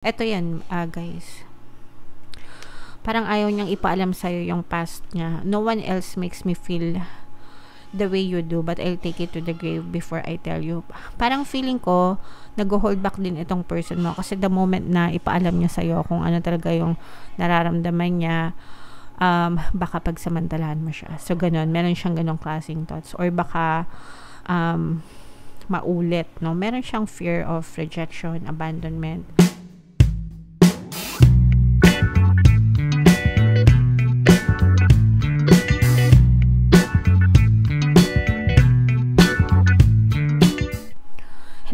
Eto yan, ah, guys. Parang ayaw niyang ipaalam sa'yo yung past niya. No one else makes me feel the way you do, but I'll take it to the grave before I tell you. Parang feeling ko, nag-hold back din itong person mo. Kasi the moment na ipaalam niya sa'yo kung ano talaga yung nararamdaman niya, um, baka pagsamantalahan mo siya. So, ganun. Meron siyang ganong klaseng thoughts. Or baka, um, maulit, no? Meron siyang fear of rejection, abandonment.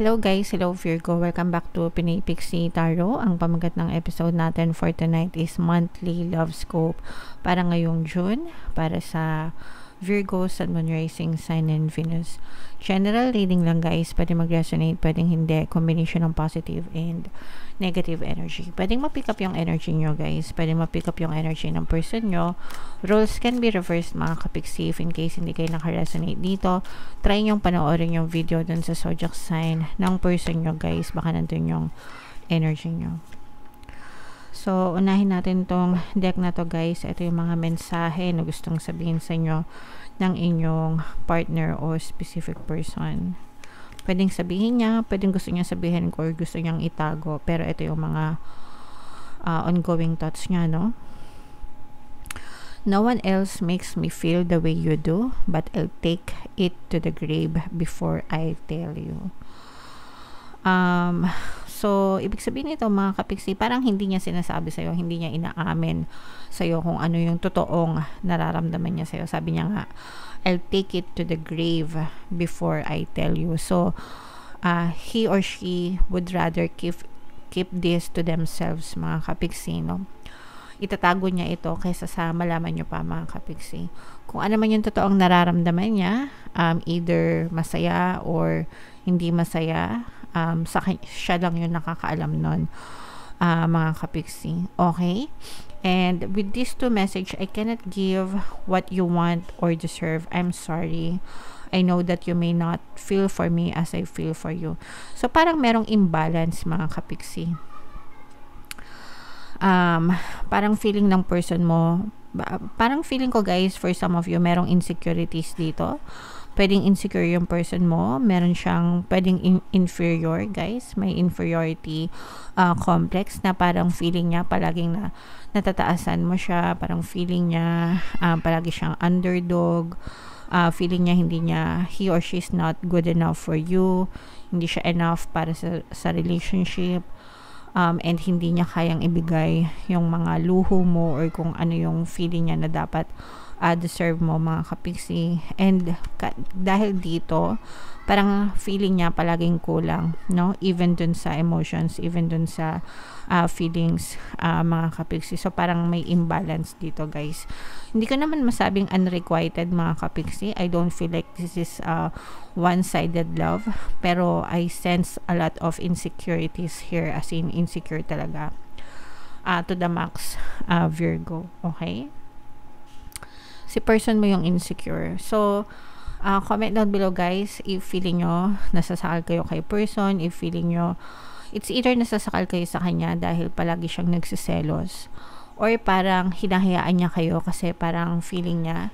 Hello guys, hello Virgo. Welcome back to Pinay Pixie Tarot. Ang pamagat ng episode natin for tonight is monthly love scope para ngayong June para sa Virgo, Sun, Moon, Rising, Sign, and Venus. General reading lang guys. Pwede mag-resonate, pwedeng hindi. Combination ng positive and negative energy. Pwedeng ma-pick up yung energy nyo guys. Pwedeng ma-pick up yung energy ng person nyo. Roles can be reversed mga kapiksi if in case hindi kayo naka-resonate dito. Try nyo panoorin yung video dun sa zodiac sign ng person nyo guys. Baka nandun yung energy nyo. So, unahin natin tong deck na to guys. Ito yung mga mensahe na gustong sabihin sa inyo ng inyong partner o specific person. Pwedeng sabihin niya, pwedeng gusto niya sabihin ko or gusto niyang itago. Pero ito yung mga uh, ongoing thoughts niya, no? No one else makes me feel the way you do, but I'll take it to the grave before I tell you. Um, So, ibig sabihin nito mga kapiksi, parang hindi niya sinasabi sa'yo, hindi niya inaamin sa'yo kung ano yung totoong nararamdaman niya sa'yo. Sabi niya nga, I'll take it to the grave before I tell you. So, uh, he or she would rather keep, keep this to themselves mga kapiksi, no? Itatago niya ito kaysa sa malaman niyo pa mga kapiksi. Kung ano man yung totoong nararamdaman niya, um, either masaya or hindi masaya, um, sa siya lang yung nakakaalam nun uh, mga kapiksi okay? And with these two message I cannot give what you want or deserve. I'm sorry. I know that you may not feel for me as I feel for you. So parang merong imbalance mga kapiksi um, parang feeling ng person mo parang feeling ko guys for some of you merong insecurities dito pwedeng insecure yung person mo, meron siyang pwedeng in- inferior, guys. May inferiority uh, complex na parang feeling niya palaging na natataasan mo siya, parang feeling niya uh, palagi siyang underdog, uh, feeling niya hindi niya he or she is not good enough for you, hindi siya enough para sa, sa relationship. Um, and hindi niya kayang ibigay yung mga luho mo or kung ano yung feeling niya na dapat uh, deserve mo mga kapiksi. And ka- dahil dito, parang feeling niya palaging kulang, no? Even dun sa emotions, even dun sa uh, feelings, uh, mga kapiksi. So, parang may imbalance dito, guys. Hindi ko naman masabing unrequited, mga kapiksi. I don't feel like this is uh, one-sided love. Pero, I sense a lot of insecurities here, as in insecure talaga. Uh, to the max, uh, Virgo. Okay? Si person mo yung insecure. So, uh, comment down below guys if feeling nyo nasasakal kayo kay person, if feeling nyo it's either nasasakal kayo sa kanya dahil palagi siyang nagsiselos or parang hinahayaan niya kayo kasi parang feeling niya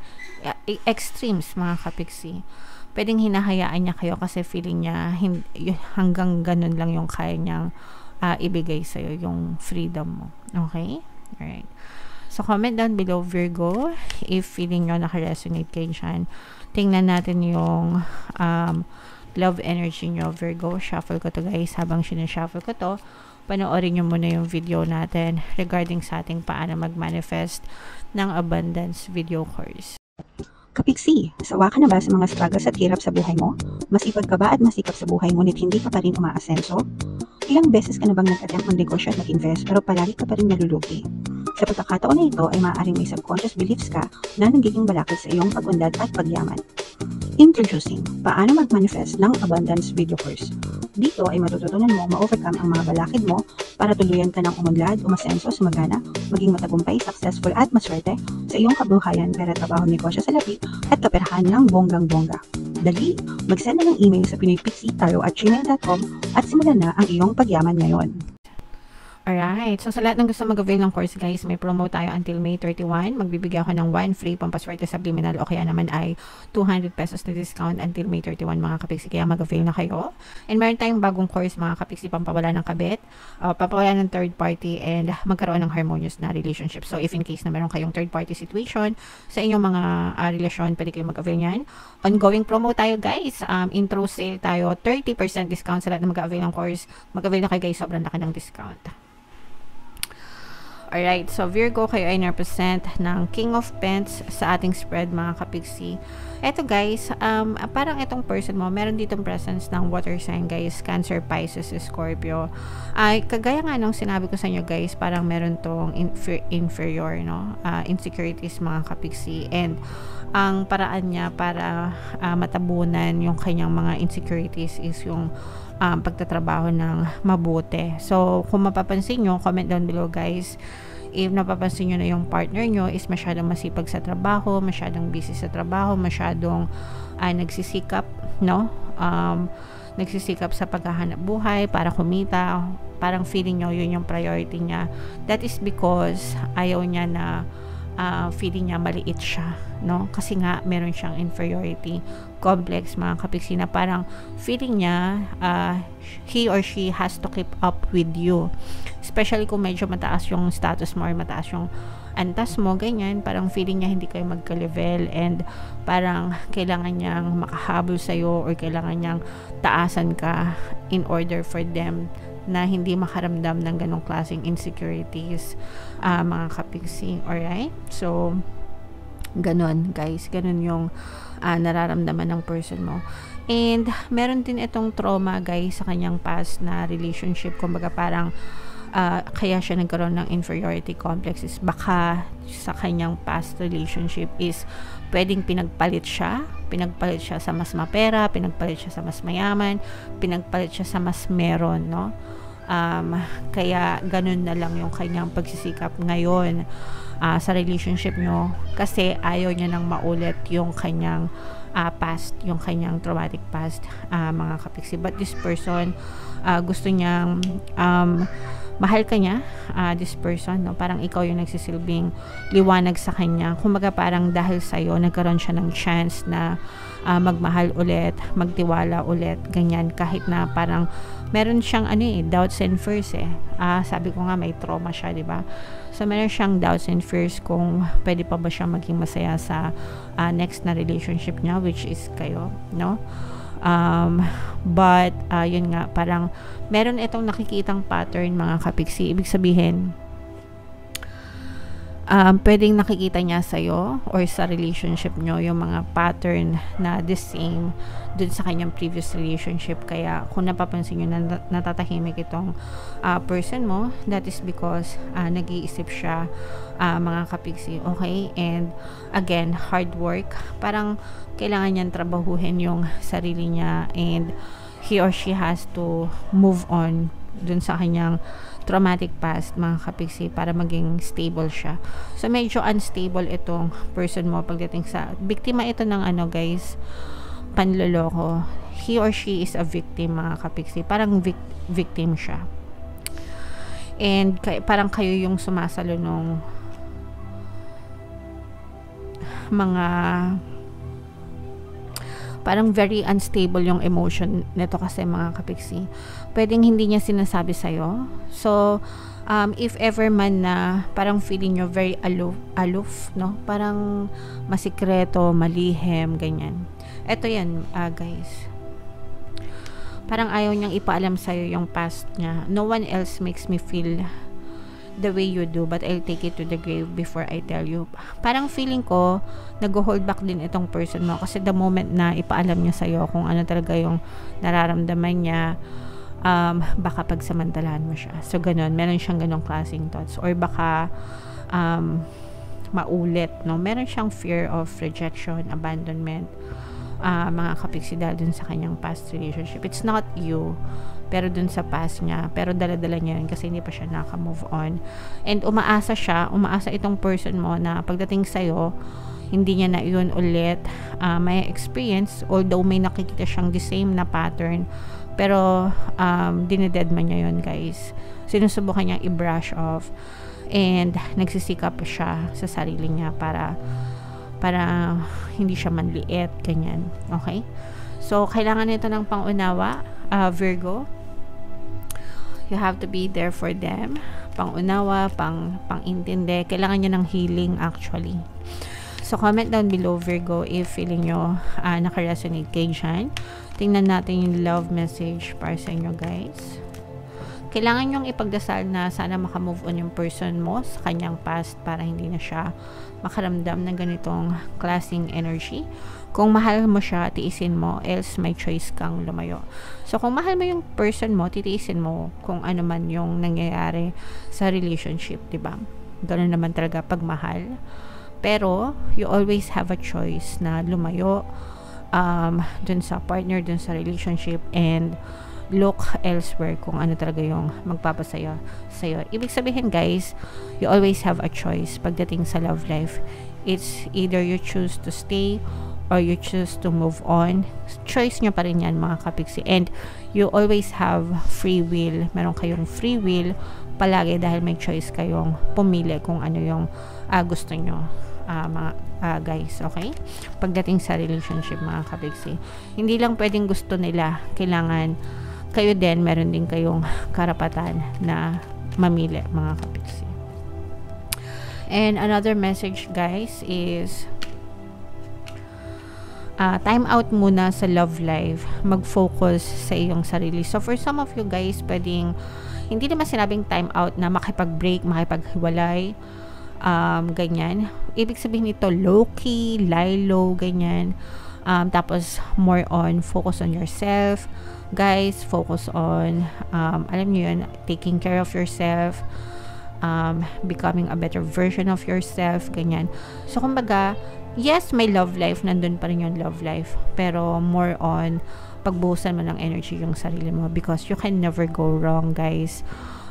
e, extremes mga kapiksi. Pwedeng hinahayaan niya kayo kasi feeling niya hindi, hanggang ganun lang yung kaya niyang uh, ibigay sa'yo yung freedom mo. Okay? Alright So, comment down below, Virgo, if feeling nyo naka-resonate kayo dyan. Tingnan natin yung um, love energy nyo, Virgo. Shuffle ko to guys. Habang sinashuffle ko to, panoorin nyo muna yung video natin regarding sa ating paano mag-manifest ng abundance video course. Kapiksi, sawa ka na ba sa mga struggles at hirap sa buhay mo? Masipag ka ba at masikap sa buhay ngunit hindi ka pa rin umaasenso? Ilang beses ka na bang nag-attempt mag-negosyo at mag-invest pero palagi ka pa rin nalulugi? Sa pagkakataon na ito ay maaaring may subconscious beliefs ka na nagiging balakid sa iyong pag-unlad at pagyaman. Introducing, paano mag-manifest ng abundance video course. Dito ay matututunan mo ma-overcome ang mga balakid mo para tuluyan ka ng umunlad, umasenso, sumagana, maging matagumpay, successful at maswerte sa iyong kabuhayan, pera, trabaho, negosyo sa labi at kaperahan ng bonggang-bongga. Dali, mag-send na ng email sa pinoypixitaro at gmail.com at simulan na ang iyong pagyaman ngayon. Alright. So, sa lahat ng gusto mag-avail ng course, guys, may promo tayo until May 31. Magbibigay ako ng 1 free pampaswerte subliminal o kaya naman ay 200 pesos na discount until May 31, mga kapiksi. Kaya mag-avail na kayo. And meron tayong bagong course, mga kapiksi, pampawala ng kabit, uh, pampawala ng third party, and magkaroon ng harmonious na relationship. So, if in case na meron kayong third party situation sa inyong mga uh, relasyon, pwede kayo mag-avail niyan. Ongoing promo tayo, guys. Um, intro sale tayo, 30% discount sa lahat na mag-avail ng course. Mag-avail na kayo, guys. Sobrang laki ng discount. Alright, so Virgo, kayo ay represent ng King of Pents sa ating spread, mga kapigsi. Eto guys, um, parang itong person mo, meron ditong presence ng water sign guys, Cancer, Pisces, Scorpio. Ay, kagaya nga nung sinabi ko sa inyo guys, parang meron tong infer- inferior, no? Uh, insecurities mga kapigsi. And ang paraan niya para uh, matabunan yung kanyang mga insecurities is yung um, pagtatrabaho ng mabuti. So, kung mapapansin nyo, comment down below guys, if napapansin nyo na yung partner nyo is masyadong masipag sa trabaho, masyadong busy sa trabaho, masyadong uh, nagsisikap, no? Um, nagsisikap sa paghahanap buhay para kumita, parang feeling nyo yun yung priority niya. That is because ayaw niya na uh, feeling niya maliit siya, no? Kasi nga meron siyang inferiority complex mga kapiksi na parang feeling niya uh, he or she has to keep up with you. Especially kung medyo mataas yung status mo or mataas yung antas mo, ganyan, parang feeling niya hindi kayo magka-level and parang kailangan niyang makahabol sa'yo or kailangan niyang taasan ka in order for them na hindi makaramdam ng ganong klaseng insecurities uh, mga kapigsi. Alright? So, ganon guys. Ganon yung uh, nararamdaman ng person mo. And meron din itong trauma guys sa kanyang past na relationship. Kumbaga parang uh, kaya siya nagkaroon ng inferiority complexes. Baka sa kanyang past relationship is pwedeng pinagpalit siya. Pinagpalit siya sa mas mapera, pinagpalit siya sa mas mayaman, pinagpalit siya sa mas meron, no? Um, kaya ganun na lang yung kanyang pagsisikap ngayon uh, sa relationship nyo kasi ayaw niya nang maulit yung kanyang uh, past, yung kanyang traumatic past uh, mga kapiksi. But this person, uh, gusto niyang um, mahal ka niya, uh, this person, no? parang ikaw yung nagsisilbing liwanag sa kanya. Kumbaga parang dahil sa'yo, nagkaroon siya ng chance na uh, magmahal ulit, magtiwala ulit, ganyan, kahit na parang meron siyang ano eh, doubts and fears eh. Ah, sabi ko nga may trauma siya, 'di ba? So meron siyang doubts and fears kung pwede pa ba siya maging masaya sa uh, next na relationship niya which is kayo, no? Um, but uh, yun nga, parang meron itong nakikitang pattern mga kapiksi. Ibig sabihin, um, pwedeng nakikita niya sa'yo or sa relationship nyo yung mga pattern na the same dun sa kanyang previous relationship. Kaya kung napapansin nyo na natatahimik itong uh, person mo, that is because uh, nag-iisip siya uh, mga kapigsi. Okay? And again, hard work. Parang kailangan niyang trabahuhin yung sarili niya and he or she has to move on dun sa kanyang traumatic past, mga kapiksi, para maging stable siya. So, medyo unstable itong person mo pagdating sa, biktima ito ng ano guys, panloloko. He or she is a victim, mga kapiksi. Parang vic- victim siya. And kay, parang kayo yung sumasalo nung mga parang very unstable yung emotion nito kasi mga kapiksi. Pwedeng hindi niya sinasabi sa'yo. So, um, if ever man na parang feeling nyo very aloof, aloof no? Parang masikreto, malihim, ganyan. Ito yan, uh, guys. Parang ayaw niyang ipaalam sa'yo yung past niya. No one else makes me feel the way you do but I'll take it to the grave before I tell you. Parang feeling ko nag-hold back din itong person mo kasi the moment na ipaalam niya sa'yo kung ano talaga yung nararamdaman niya um, baka pagsamantalahan mo siya. So, ganun. Meron siyang ganong klaseng thoughts. Or baka um, maulit, no? Meron siyang fear of rejection, abandonment, uh, mga kapiksida dun sa kanyang past relationship. It's not you pero dun sa past niya pero dala-dala niya yun kasi hindi pa siya naka-move on and umaasa siya umaasa itong person mo na pagdating sa'yo hindi niya na yun ulit uh, may experience although may nakikita siyang the same na pattern Pero, um, dineded man niya yun, guys. Sinusubukan niyang i-brush off. And, nagsisikap siya sa sarili niya para para hindi siya manliit, ganyan. Okay? So, kailangan nito ng pangunawa, uh, Virgo. You have to be there for them. Pangunawa, pang, pang-intindi. Kailangan niya ng healing, actually. So, comment down below, Virgo, if feeling nyo uh, nakaresonate kay dyan. Tingnan natin yung love message para sa inyo, guys. Kailangan nyong ipagdasal na sana makamove on yung person mo sa kanyang past para hindi na siya makaramdam ng ganitong klaseng energy. Kung mahal mo siya, tiisin mo, else may choice kang lumayo. So, kung mahal mo yung person mo, titiisin mo kung ano man yung nangyayari sa relationship, di ba? Ganun naman talaga pag mahal. Pero, you always have a choice na lumayo um, dun sa partner, dun sa relationship, and look elsewhere kung ano talaga yung magpapasaya sa'yo. Ibig sabihin guys, you always have a choice pagdating sa love life. It's either you choose to stay or you choose to move on. Choice nyo pa rin yan mga kapiksi. And you always have free will. Meron kayong free will palagi dahil may choice kayong pumili kung ano yung uh, gusto nyo uh, mga uh, guys, okay? Pagdating sa relationship mga kapiksi. Hindi lang pwedeng gusto nila. Kailangan kayo din, meron din kayong karapatan na mamili mga kapiksi. And another message guys is uh, time out muna sa love life. Mag-focus sa iyong sarili. So for some of you guys, pwedeng hindi naman sinabing time out na makipag-break, makipaghiwalay, um, ganyan. Ibig sabihin nito, low-key, lie low, ganyan. Um, tapos, more on focus on yourself, guys, focus on, um, alam niyo yun, taking care of yourself, um, becoming a better version of yourself, ganyan. So, kumbaga, yes, may love life, nandun pa rin yung love life, pero more on, pagbuhusan mo ng energy yung sarili mo because you can never go wrong, guys,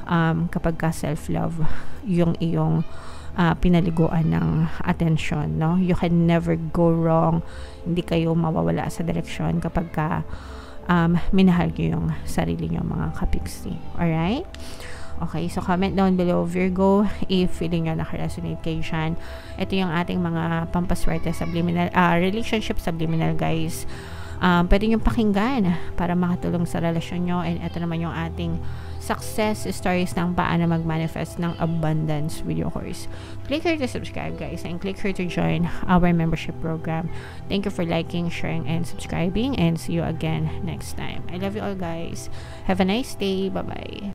um, kapag ka self-love, yung iyong uh, pinaliguan ng attention, no? You can never go wrong. Hindi kayo mawawala sa direksyon kapag ka um, minahal nyo yung sarili nyo mga kapiksi. Alright? Okay, so comment down below Virgo if feeling nyo nakaresonate kayo dyan. Ito yung ating mga pampaswerte subliminal, uh, relationship subliminal guys. Um, pwede nyo pakinggan para makatulong sa relasyon nyo and ito naman yung ating success stories ng paano mag-manifest ng abundance your course. Click here to subscribe guys and click here to join our membership program. Thank you for liking, sharing, and subscribing and see you again next time. I love you all guys. Have a nice day. Bye-bye.